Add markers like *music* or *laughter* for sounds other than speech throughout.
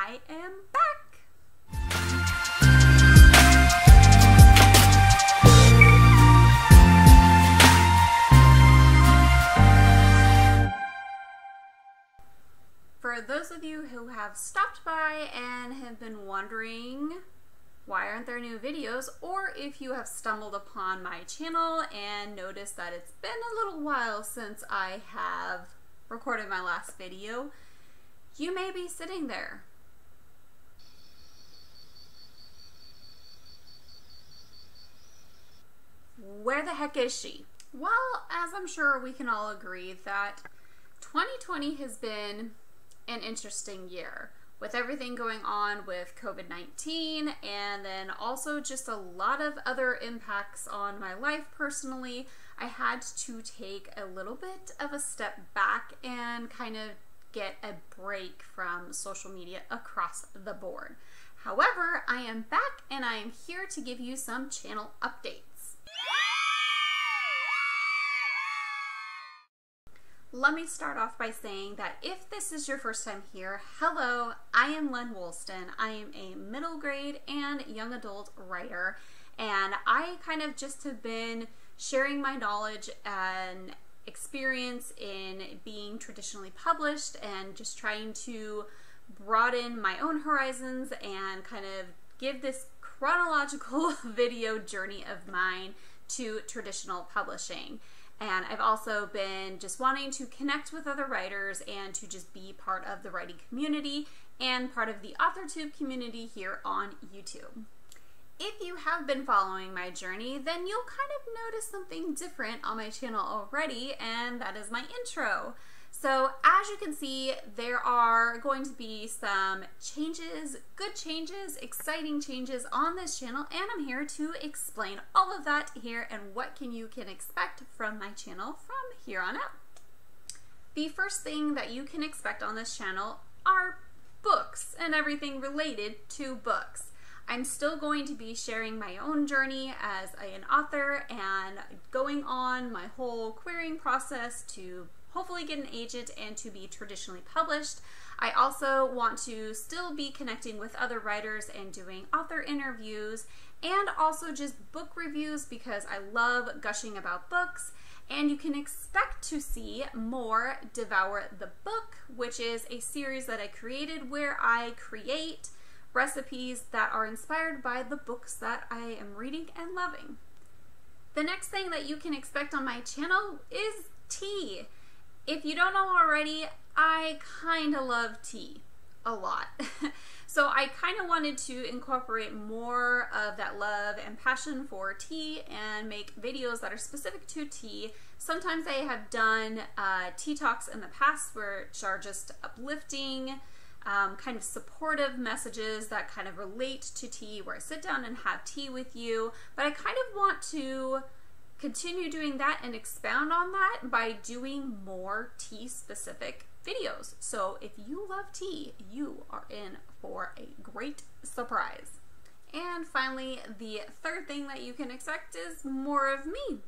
I am back. For those of you who have stopped by and have been wondering why aren't there new videos, or if you have stumbled upon my channel and noticed that it's been a little while since I have recorded my last video, you may be sitting there. Where the heck is she? Well, as I'm sure we can all agree that 2020 has been an interesting year with everything going on with COVID 19 and then also just a lot of other impacts on my life personally. I had to take a little bit of a step back and kind of get a break from social media across the board. However, I am back and I am here to give you some channel updates. Let me start off by saying that if this is your first time here, hello, I am Lenn Woolston. I am a middle grade and young adult writer, and I kind of just have been sharing my knowledge and experience in being traditionally published and just trying to broaden my own horizons and kind of give this chronological *laughs* video journey of mine to traditional publishing. And I've also been just wanting to connect with other writers and to just be part of the writing community and part of the AuthorTube community here on YouTube. If you have been following my journey, then you'll kind of notice something different on my channel already, and that is my intro. So as you can see, there are going to be some changes, good changes, exciting changes on this channel, and I'm here to explain all of that here and what can you can expect from my channel from here on out. The first thing that you can expect on this channel are books and everything related to books. I'm still going to be sharing my own journey as an author and going on my whole querying process to hopefully get an agent and to be traditionally published. I also want to still be connecting with other writers and doing author interviews and also just book reviews because I love gushing about books. And you can expect to see more Devour the Book, which is a series that I created where I create recipes that are inspired by the books that I am reading and loving. The next thing that you can expect on my channel is tea. If you don't know already, I kind of love tea a lot. *laughs* so I kind of wanted to incorporate more of that love and passion for tea and make videos that are specific to tea. Sometimes I have done uh, tea talks in the past which are just uplifting, um, kind of supportive messages that kind of relate to tea where I sit down and have tea with you. But I kind of want to continue doing that and expound on that by doing more tea specific videos. So if you love tea, you are in for a great surprise. And finally, the third thing that you can expect is more of me.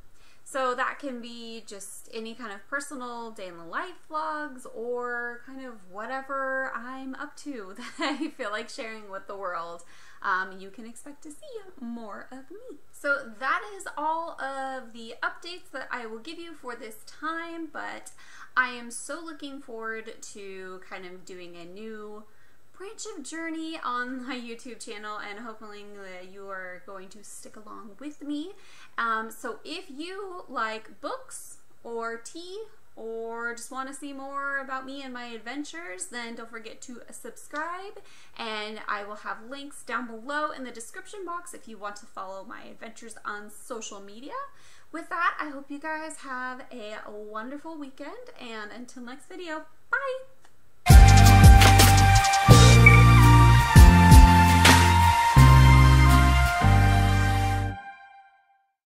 So that can be just any kind of personal day in the life vlogs or kind of whatever I'm up to *laughs* that I feel like sharing with the world. Um, you can expect to see more of me. So that is all of the updates that I will give you for this time, but I am so looking forward to kind of doing a new of journey on my YouTube channel and hopefully you are going to stick along with me. Um, so if you like books or tea or just want to see more about me and my adventures, then don't forget to subscribe and I will have links down below in the description box if you want to follow my adventures on social media. With that, I hope you guys have a wonderful weekend and until next video, bye!